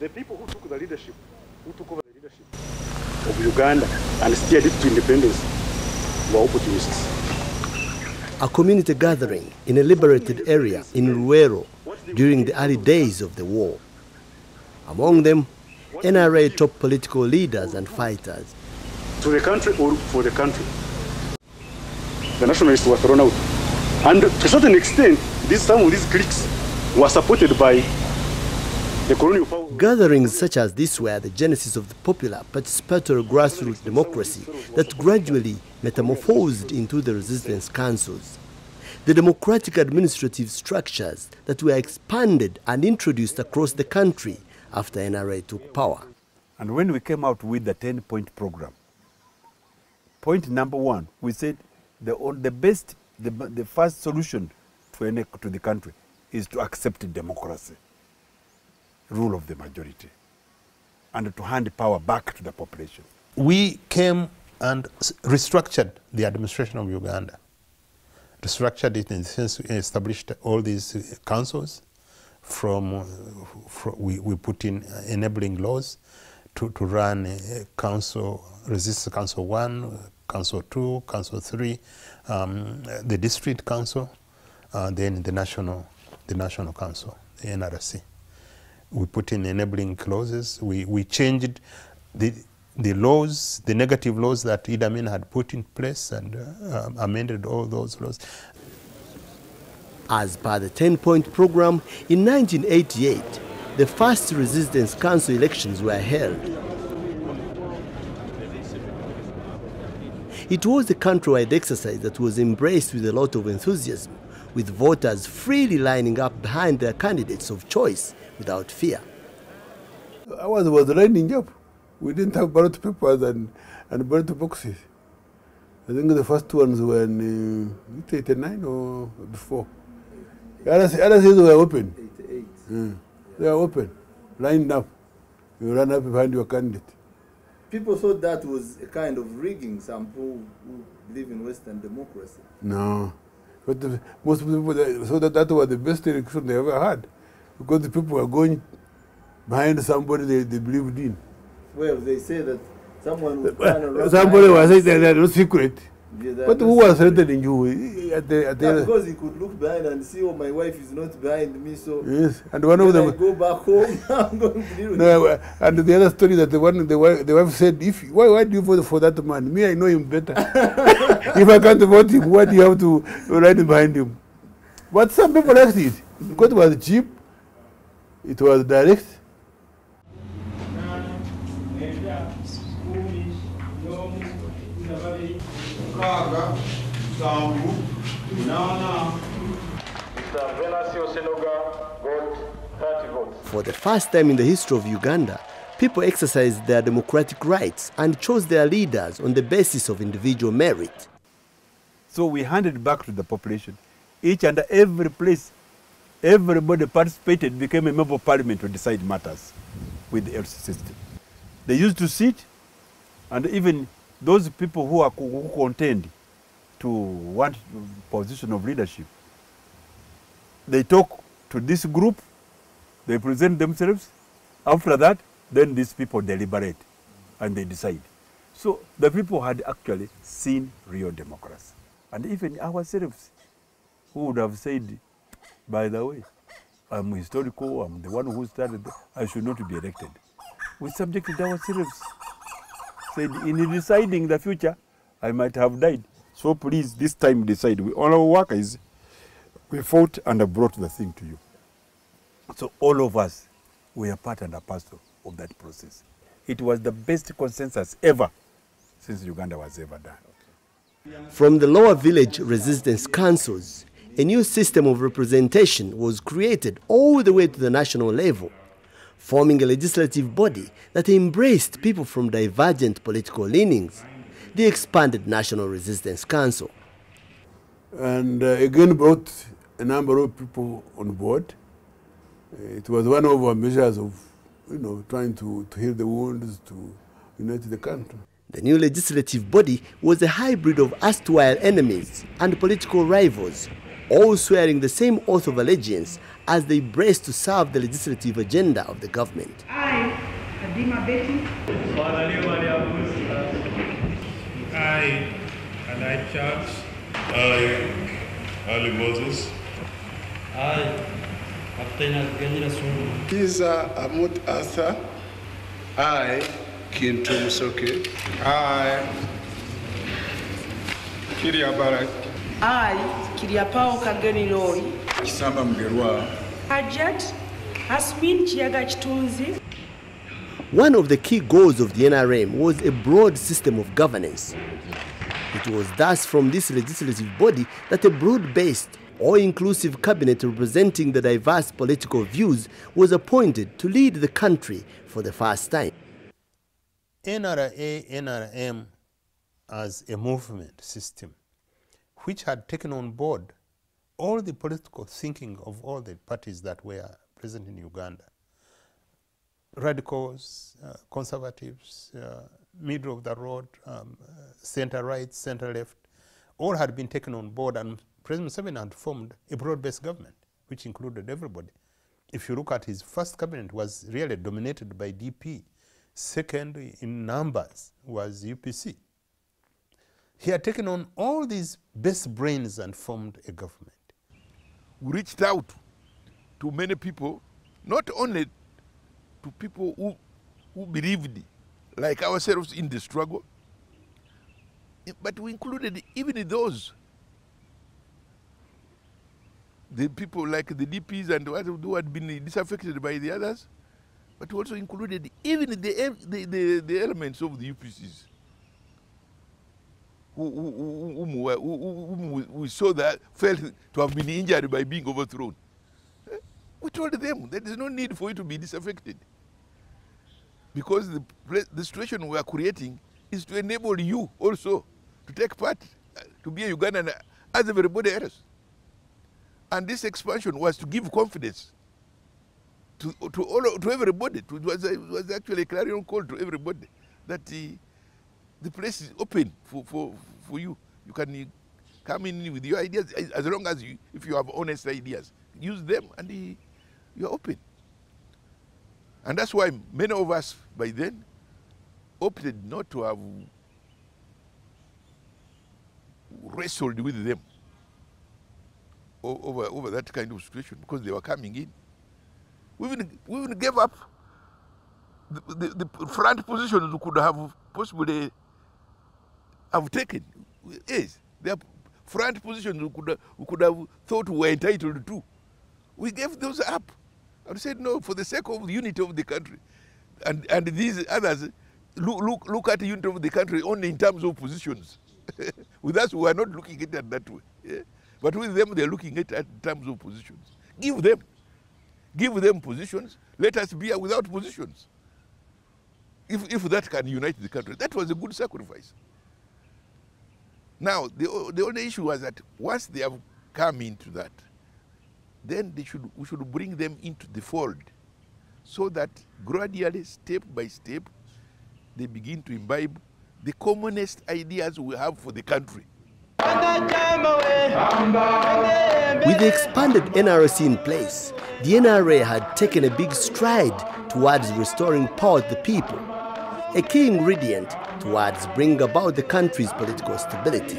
The people who took the leadership, who took over the leadership of Uganda and steered it to independence were opportunists. A community gathering in a liberated area in Ruero during the early days of the war. Among them, NRA top political leaders and fighters. To the country or for the country. The nationalists were thrown out. And to a certain extent, these, some of these cliques were supported by the colonial power. Gatherings such as this were the genesis of the popular participatory grassroots democracy that gradually metamorphosed into the resistance councils. The democratic administrative structures that were expanded and introduced across the country after NRA took power. And when we came out with the 10 point program, point number one, we said the, the best, the, the first solution to, any, to the country is to accept democracy, rule of the majority, and to hand power back to the population. we came and restructured the administration of Uganda. Restructured it in the sense we established all these uh, councils. From, uh, fro- we, we put in uh, enabling laws to, to run council, resist council one, council two, council three, um, the district council, uh, then the national, the national council, the NRC we put in enabling clauses. We, we changed the, the laws, the negative laws that Idi Amin had put in place and uh, um, amended all those laws. As per the 10 point program, in 1988, the first Resistance Council elections were held. It was a countrywide exercise that was embraced with a lot of enthusiasm, with voters freely lining up behind their candidates of choice without fear. Ours was a lining job. We didn't have ballot papers and, and ballot boxes. I think the first ones were in uh, 89 or before. Others, others were open. 88. They were open, lined up. You run up behind your candidate. People thought that was a kind of rigging, some people who believe in Western democracy. No. But the, most people thought that that was the best election they ever had. Because the people were going behind somebody they, they believed in. Well, they say that someone would plan around. Somebody was saying that they are not secret. Yeah, But who was threatening you at the, at Yeah, because he could look behind and see, oh, my wife is not behind me, so Yes, and one of them. I go back home, I'm going to deal with No, it. and the other story that the one the wife, the wife said, if why why do you vote for that man? Me, I know him better. if I can't vote him, why do you have to ride behind him? But some people liked it because it was cheap. It was direct. Mukaaga musanvu munaana Mr. Venancio Senoga got 30 votes. For the first time in the history of Uganda, people exercised their democratic rights and chose their leaders on the basis of individual merit. So we handed back to the population. Each and every place, everybody participated, became a member of parliament to decide matters with the LC system. They used to sit, and even those people who are who contend to one position of leadership, they talk to this group, they present themselves. After that, then these people deliberate and they decide. So the people had actually seen real democracy. And even ourselves, who would have said, by the way, I'm historical, I'm the one who started, I should not be elected. We subjected ourselves. Said, in deciding the future, I might have died. So please, this time decide. We, all our work is, we fought and brought the thing to you. So all of us were part and a parcel of that process. It was the best consensus ever since Uganda was ever done. From the lower village resistance councils, a new system of representation was created all the way to the national level, forming a legislative body that embraced people from divergent political leanings, the expanded National Resistance Council. and uh, again brought a number of people on board It was one of our measures of, you know, trying to, to heal the wounds, to unite the country. The new legislative body was a hybrid of erstwhile enemies and political rivals, all swearing the same oath of allegiance as they brace to serve the legislative agenda of the government. I, Adima Betty, I, Alai Charles, I, Ali Moses. I, Captain Algenira Sunu. Kiza Amut Arthur. I, Kintu Musoke. I, Kiria Barak. I, Kiriapao Kageni Roy, Kisamba Mugerwa. Hajat, Asmin Chiaga Chitunzi, One of the key goals of the NRM was a broad system of governance. It was thus from this legislative body that a broad-based, all-inclusive cabinet representing the diverse political views was appointed to lead the country for the first time. NRA, NRM as a movement system which had taken on board all the political thinking of all the parties that were present in Uganda. Radicals, uh, conservatives, uh, middle of the road, um, uh, center right, center left, all had been taken on board and President Museveni had formed a broad-based government which included everybody. If you look at his first cabinet was really dominated by DP. Second in numbers was UPC. He had taken on all these best brains and formed a government. We reached out to many people, not only to people who, who believed like ourselves in the struggle, but we included even those, the people like the DPs and what who had been disaffected by the others, but also included even the, the, the, the elements of the UPCs. Who, who, who, who, saw that felt to have been injured by being overthrown. Eh, We told them there is no need for you to be disaffected. Because the, the situation we are creating is to enable you also to take part, uh, to be a Ugandan as everybody else. And this expansion was to give confidence to, to, all, to everybody. It, was, it was actually a clarion call to everybody that uh, the place is open for, for, for you. You can come in with your ideas as- long as you, if you have honest ideas, use them and you're open. And that's why many of us by then opted not to have wrestled with them over, over that kind of situation because they were coming in. We even, we even gave up the, the, the front positions we could have possibly have taken. There are front positions we could, we could have thought we were entitled to. We gave those up and said, no, for the sake of the unity of the country. And, and these others, look, look, look at the unity of the country only in terms of positions. with us, we are not looking at it that way. yeah. But with them, they're looking at it in terms of positions. Give them. Give them positions. Let us be without positions. If, if that can unite the country, that was a good sacrifice. Now, the, the only issue was that once they have come into that, then they should, we should bring them into the fold so that gradually, step by step, they begin to imbibe the commonest ideas we have for the country. With the expanded NRC in place, the NRA had taken a big stride towards restoring power to the people, a key ingredient towards bringing about the country's political stability.